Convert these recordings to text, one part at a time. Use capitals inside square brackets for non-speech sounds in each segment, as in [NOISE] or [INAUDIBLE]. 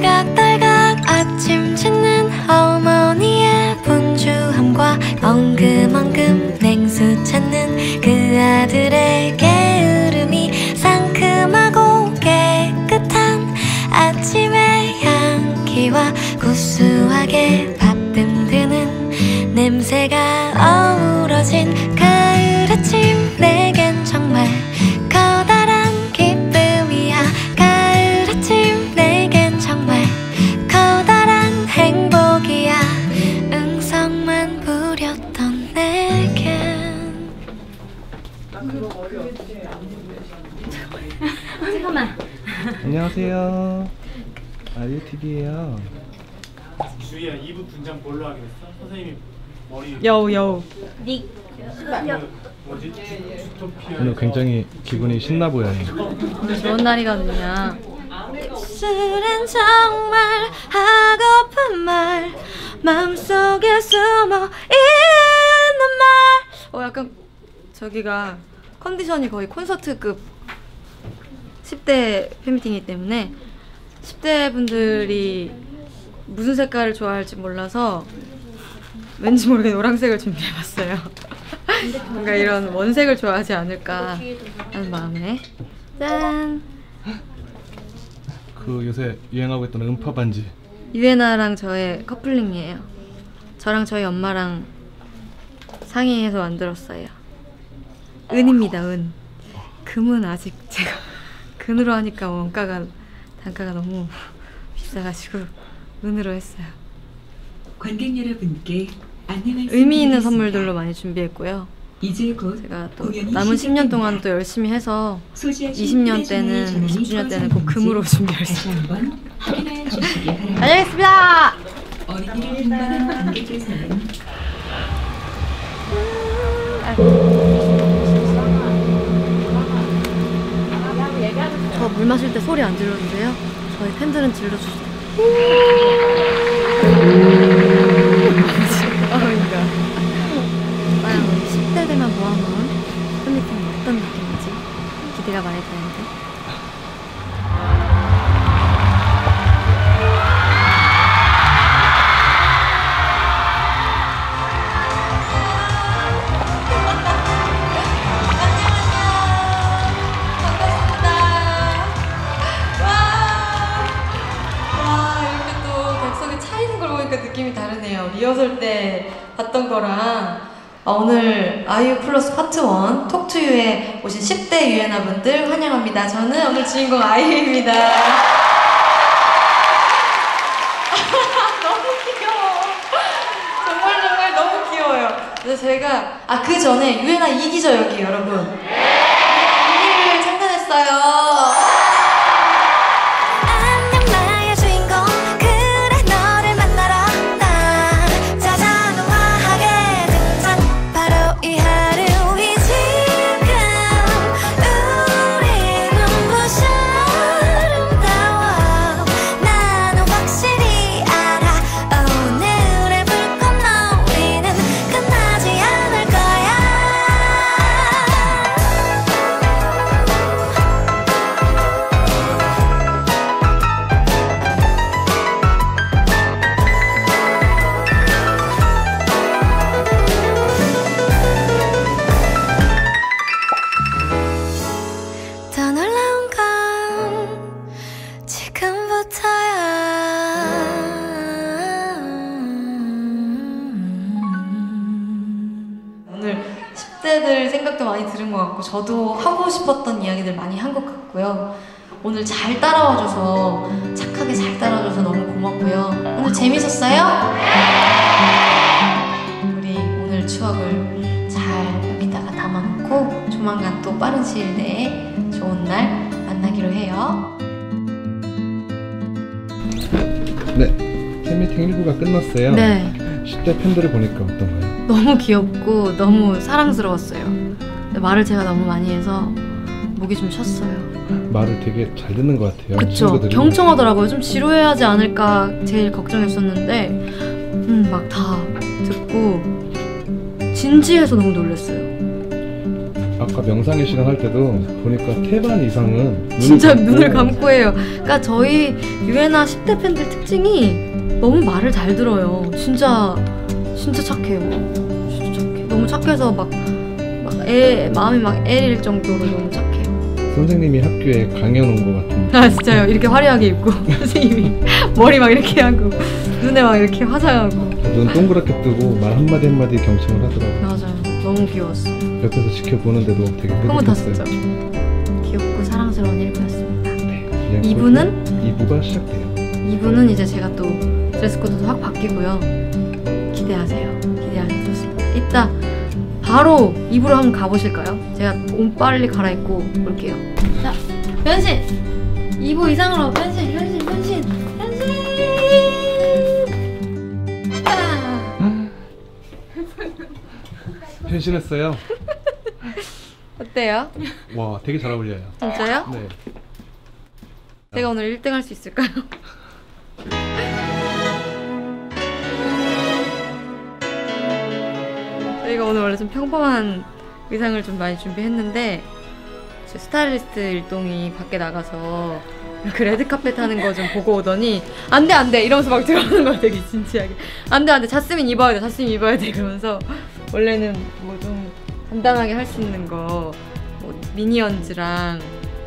が 안녕하세요. 아유TV예요. 주희야 2부 분장 뭘로 하기로 했어? 선생님이 머리 여우 여우 그 뭐지? 주토피아 오늘 굉장히 기분이 신나 보여요. 오늘 좋은 날이거든요 술은 정말 하고픈 말 마음속에 숨어 있는 말 어 약간 저기가 컨디션이 거의 콘서트급 10대 팬미팅이기 때문에 10대 분들이 무슨 색깔을 좋아할지 몰라서 왠지 모르게 노란색을 준비해봤어요 [LAUGHS] 뭔가 이런 원색을 좋아하지 않을까 하는 마음에 짠 그 요새 유행하고 있던 음파 반지. 유에나랑 저의 커플링이에요. 저랑 저희 엄마랑 상의해서 만들었어요. 은입니다, 은. 금은 아직 제가 금으로 하니까 원가가 단가가 너무 비싸가지고 은으로 했어요. 관객 여러분께 의미 있는. 선물들로 많이 준비했고요. 이제 곧 제가 또 남은 10년 동안. 또 열심히 해서 소지하신 20년 때는 휴대전화의 전원이 10주년 때는 꼭 금으로 준비하겠습니다. 다녀오겠습니다. 어린이를 등반한 관객께서는 저물 마실 때 소리 안 질러주세요. 저희 팬들은 질러주세요. 아우인가. 과연 우리 10대 되면 모아놓은 팬미팅은 어떤 느낌인지 기대가 많이 되는데. 리허설 때 봤던 거랑 아, 오늘 아이유 플러스 파트 1 톡투유에 오신 10대 유엔아분들 환영합니다. 저는 오늘 주인공 아이유입니다. [LAUGHS] 너무 귀여워. 정말 정말 너무 귀여워요. 그래서 제가 아 그 전에 유엔아 2기죠 여기 여러분. 2기를 참관했어요. 같고 저도 하고 싶었던 이야기들 많이 한 것 같고요. 오늘 잘 따라와줘서 착하게 잘 따라와줘서 너무 고맙고요. 오늘 재밌었어요? 우리 오늘 추억을 잘 여기다가 담아놓고 조만간 또 빠른 시일 내에 좋은 날 만나기로 해요. 네. 팬미팅 1부가 끝났어요. 네. [LAUGHS] 10대 팬들을 보니까 어떤가요? 너무 귀엽고 너무 사랑스러웠어요. 말을 제가 너무 많이 해서 목이 좀 쉬었어요. 말을 되게 잘 듣는 것 같아요. 그쵸. 경청하더라고요 좀 지루해하지 않을까 제일 걱정했었는데 음 막 다 듣고 진지해서 너무 놀랐어요 아까 명상의 시간 할 때도 보니까 태반 이상은 눈을 진짜 감고 눈을 감고 해요. 그러니까 저희 유에나 10대 팬들 특징이 너무 말을 잘 들어요. 진짜 진짜 착해요. 진짜 착해. 너무 착해서 막, 막 애, 마음이 막 애릴 정도로 너무 착해요. 선생님이 학교에 강연 온 것 같은 아 진짜요. 이렇게 화려하게 입고 [LAUGHS] 선생님이 머리 막 이렇게 하고 눈에 막 이렇게 화장하고 눈 동그랗게 뜨고 말 한마디 한마디 경청을 하더라고요 맞아요. 너무 귀여웠어. 옆에서 지켜보는데도 되게. 뿌듯했어요 귀엽고 사랑스러운 일부였습니다. 네, 2부는 2부가 시작돼요 2부는 이제 제가 또 드레스 코드도 확 바뀌고요. 기대하세요. 기대하세요. 이따 바로 2부로 한번 가보실까요? 제가 옷 빨리 갈아입고 올게요. 자, 변신! 2부 이상으로 변신, 변신, 변신, 변신! 아, 변신했어요 [LAUGHS] 어때요? 와 되게 잘 어울려요 진짜요? 네 제가 오늘 1등 할 수 있을까요? 원래 좀 평범한 의상을 좀 많이 준비했는데 제 스타일리스트 일동이 밖에 나가서 그 레드카펫 하는 거 좀 보고 오더니 안 돼 안 돼 이러면서 막 들어오는 거야 되게 진지하게 안 돼 안 돼 자스민 입어야 돼 자스민 입어야 돼 그러면서 원래는 뭐 좀 간단하게 할 수 있는 거 뭐 미니언즈랑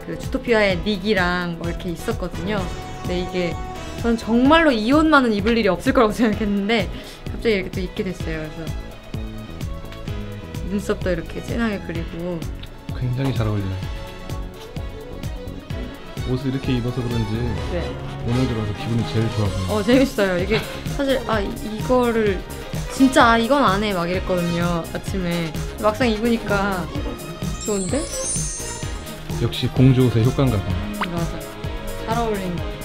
그 주토피아의 닉이랑 뭐 이렇게 있었거든요. 근데 이게 저는 정말로 이 옷만은 입을 일이 없을 거라고 생각했는데 갑자기 이렇게 또 입게 됐어요. 그래서 눈썹도 이렇게 진하게 그리고 굉장히 잘 어울려요 옷을 이렇게 입어서 그런지 네. 오늘 들어서 기분이 제일 좋아 보여요 어 재밌어요. 이게 사실 아 이- 이거를 진짜 아 이건 안 해 막 이랬거든요 아침에 막상 입으니까 좋은데? 역시 공주 옷의 효과인가 봐요 맞아. 잘 어울리는 것 같아요.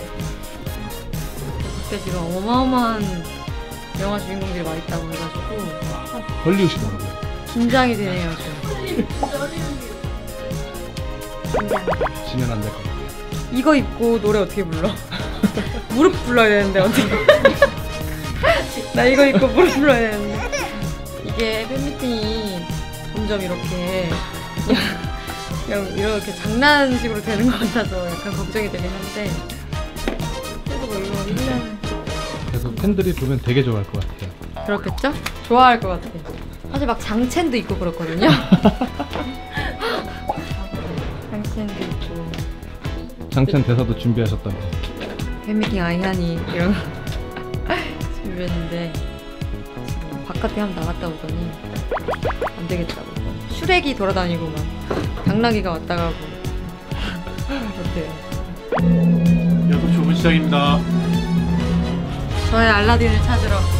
그때 지금 어마어마한 영화 주인공들이 와 있다고 해가지고 헐리우시더라고요 긴장이 되네요. 지면 안될 것 같아요 이거 입고 노래 어떻게 불러? [LAUGHS] 무릎 불러야 되는데 어떻게? [LAUGHS] 나 이거 입고 무릎 불러야 되는데 이게 팬미팅이 점점 이렇게 그냥, 이렇게 장난식으로 되는 것 같아서 약간 걱정이 되긴 한데 그래도 뭐 이거 1년 그래서 팬들이 보면 되게 좋아할 것 같아요 그렇겠죠? 좋아할 것 같아. 사실 막 장첸도 있고 그렇거든요. [LAUGHS] 장첸도 있고 장첸 대사도 준비하셨다고 팬미팅 아이하니 이런 거 [LAUGHS] 준비했는데 지금 바깥에 한번 나갔다 오더니 안 되겠다고 슈렉이 돌아다니고 막 당나귀가 왔다 가고 어때요? 여섯 좁은 시작입니다. 저의 알라딘을 찾으러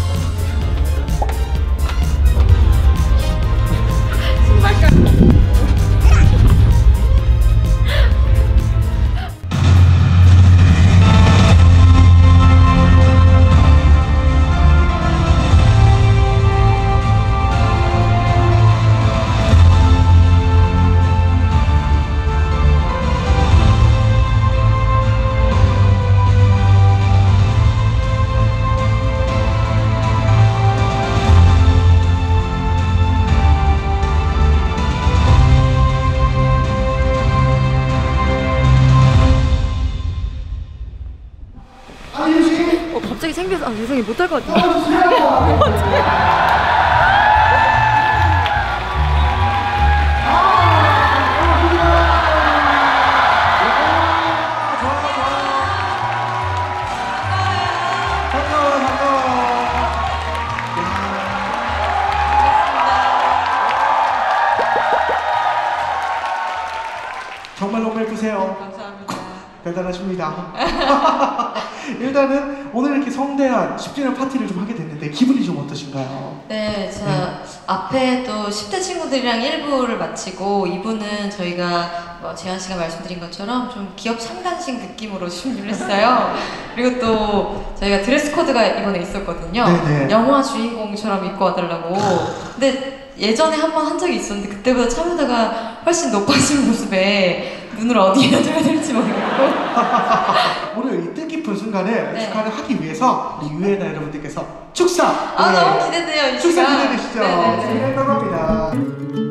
신발 정말 너무 예쁘세요. 감사합니다. [LAUGHS] 대단하십니다. [LAUGHS] 일단은 오늘 이렇게 성대한 10주년 파티를 좀 하게 됐는데 기분이 좀 어떠신가요? 네, 자 앞에 또 10대 친구들이랑 1부를 마치고 2부는 저희가 뭐 재한 씨가 말씀드린 것처럼 좀 기업 창단식 느낌으로 [LAUGHS] 준비를 했어요. 그리고 또 저희가 드레스 코드가 이번에 있었거든요. 네네. 영화 주인공처럼 입고 와달라고. 근데 예전에 한 번한 적이 있었는데 그때보다 참여도가 훨씬 높아진 모습에 눈을 어디에 [LAUGHS] 둬야 될지 모르겠고. [LAUGHS] 오늘 이 뜻깊은 순간을 네. 축하를 하기 위해서 유에나 여러분들께서 축사! 아 네. 너무 기대돼요 이 축사 시간. 기대되시죠? 네네네. 기대된다고 합니다.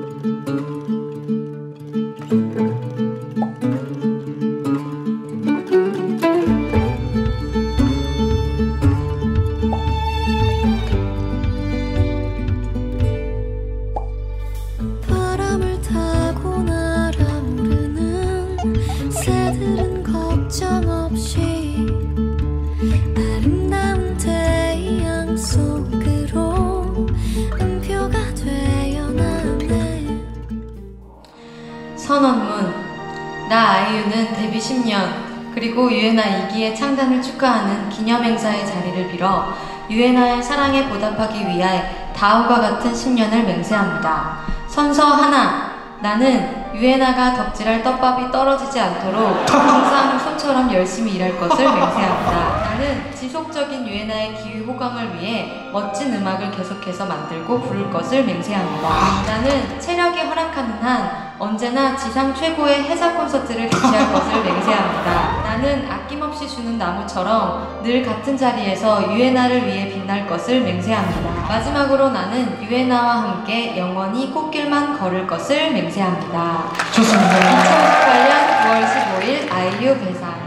10년 그리고 유엔나 2기의 창단을 축하하는 기념행사의 자리를 빌어 유엔나의 사랑에 보답하기 위해 다우가 같은 10년을 맹세합니다. 선서 하나 나는 유엔나가 덕질할 떡밥이 떨어지지 않도록 항상 소처럼 열심히 일할 것을 맹세합니다. 나는 지속적인 유에나의 기후 호강을 위해 멋진 음악을 계속해서 만들고 부를 것을 맹세합니다. 나는 체력이 허락하는 한 언제나 지상 최고의 해사 콘서트를 개최할 것을 맹세합니다. 나는 아낌없이 주는 나무처럼 늘 같은 자리에서 유에나를 위해 빛날 것을 맹세합니다. 마지막으로 나는 유에나와 함께 영원히 꽃길만 걸을 것을 맹세합니다. 좋습니다. 2018년 9월 15일 아이유 배상.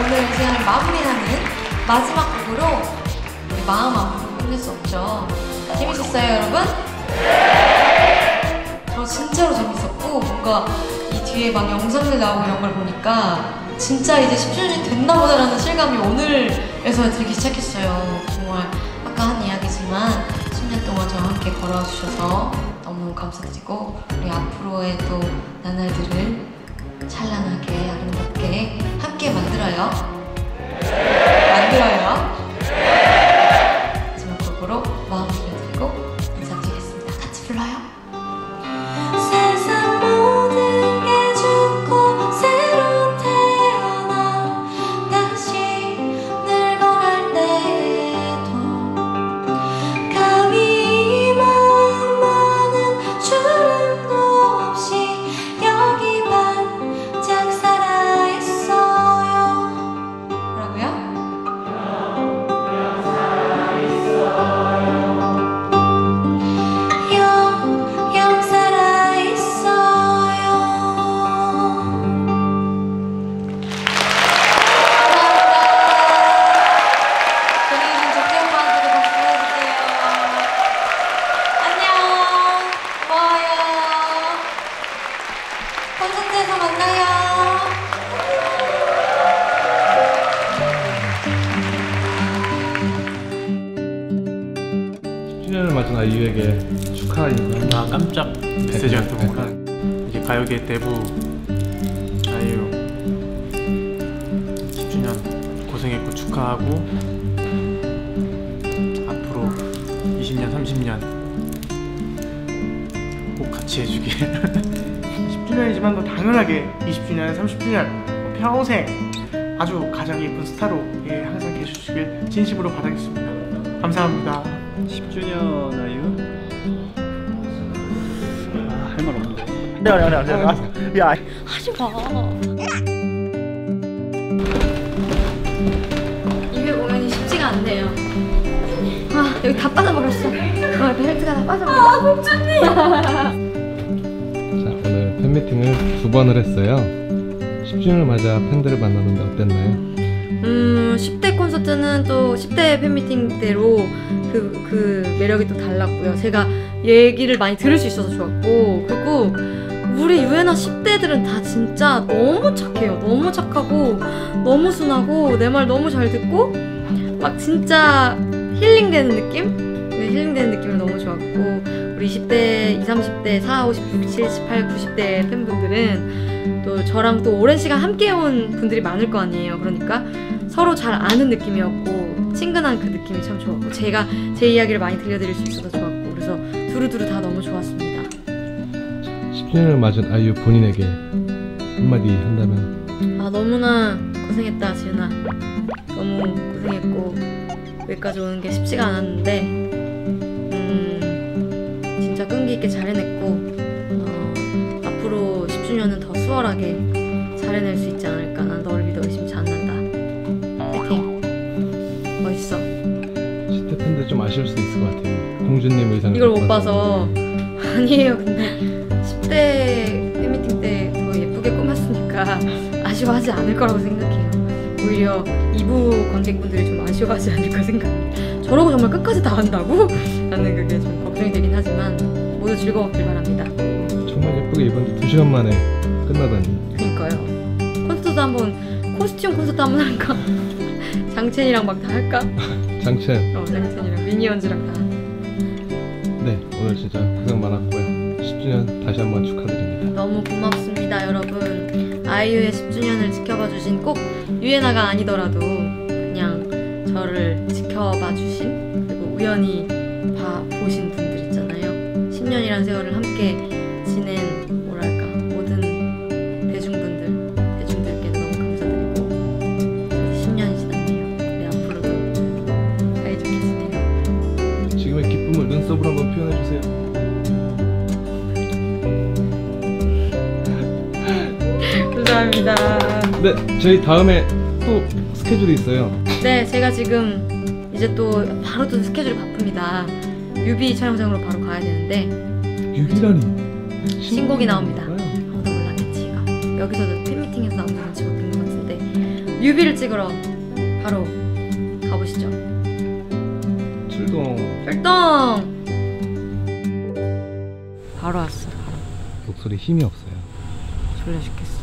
오늘 시간을 마무리하는 마지막 곡으로 우리 마음 아프고 끝낼 수 없죠. 재밌었어요, 여러분? 저 진짜로 재밌었고 뭔가 이 뒤에 막 영상들 나오고 이런 걸 보니까 진짜 이제 10주년이 됐나 보다라는 실감이 오늘에서 들기 시작했어요. 정말 아까 한 이야기지만 10년 동안 저와 함께 걸어와 주셔서 너무너무 감사드리고 우리 앞으로의 또 나날들을 찬란하게 아름답게 함께 만들어요. 만들어요. 메시지가 뜨고 약간 이게 가요계 대부 아이유 10주년 고생했고 축하하고 앞으로 20년 30년 꼭 같이 해주길 [LAUGHS] 10주년이지만 또 당연하게 20주년, 30주년 평생 아주 가장 예쁜 스타로 예, 항상 계셔주시길 진심으로 바라겠습니다. 감사합니다. 10주년 아이유? 네, 네, 네, 네. 야, 입에 오면이 쉽지가 않네요. 아 여기 다 빠져버렸어. 아 벨트가 다 빠져버렸어. 아 목주님. 자 오늘 팬미팅을 두 번을 했어요 10주년을 맞아 팬들을 만나는데 어땠나요? 음 10대 콘서트는 또 10대 팬미팅대로 그, 그 매력이 또 달랐고요. 제가 얘기를 많이 들을 수 있어서 좋았고 그리고 우리 유엔아 10대들은 다 진짜 너무 착해요. 너무 착하고 너무 순하고 내 말 너무 잘 듣고 막 진짜 힐링되는 느낌? 네, 힐링되는 느낌이 너무 좋았고 우리 20대, 20, 30대, 4, 50, 60, 78, 90대 팬분들은 또 저랑 또 오랜 시간 함께 온 분들이 많을 거 아니에요. 그러니까 서로 잘 아는 느낌이었고 친근한 그 느낌이 참 좋았고 제가 제 이야기를 많이 들려드릴 수 있어서 좋았고 그래서 두루두루 다 너무 좋았습니다. 10주년을 맞은 아이유 본인에게 한마디 한다면? 아 너무나 고생했다 지은아. 너무 고생했고 여기까지 오는 게 쉽지가 않았는데 음 진짜 끈기 있게 잘 해냈고 어, 앞으로 10주년은 더 수월하게 잘 해낼 수 있지 않을까. 난 너를 믿어 의심치 않는다. 파이팅. 멋있어. 10대 팬들 좀 아쉬울 수 있을 것 같아요. 공주님 의상을 이걸 못. 봐서. [LAUGHS] 아니에요 근데 아쉬워하지 않을 거라고 생각해요. 오히려 2부 관객분들이 좀 아쉬워하지 않을까 생각합니다. 저러고 정말 끝까지 다 한다고? 라는 그게 좀 걱정이 되긴 하지만 모두 즐거웠길 바랍니다. 정말 예쁘게 입었는데 2시간 만에 끝나다니. 그러니까요. 콘서트도 한번 코스튬 콘서트 한번 할까? [LAUGHS] 장첸이랑 막 다 할까? [LAUGHS] 장첸. 어 장첸이랑 미니언즈랑 다. 네 오늘 진짜 고생 많았고요. 10주년 다시 한번 축하드립니다. 너무 고맙습니다, 여러분. 아이유의 10주년을 지켜봐 주신 꼭 유엔아가 아니더라도 그냥 저를 지켜봐 주신 그리고 우연히 봐 보신 분들 있잖아요. 10년이란 세월을 함께 감사합니다. 네 저희 다음에 또 스케줄이 있어요 네, 제가 지금 이제 또 바로 또 스케줄이 바쁩니다. 뮤비 촬영장으로 바로 가야 되는데 유기라니 신곡이 나옵니다. 나와요. 아무도 몰랐겠지 이거. 여기서도 팬미팅에서 나온 건 찍었던 것 같은데 뮤비를 찍으러 바로 가보시죠. 출동 출동! 바로 왔어. 바로. 목소리 힘이 없어요 졸려 죽겠어.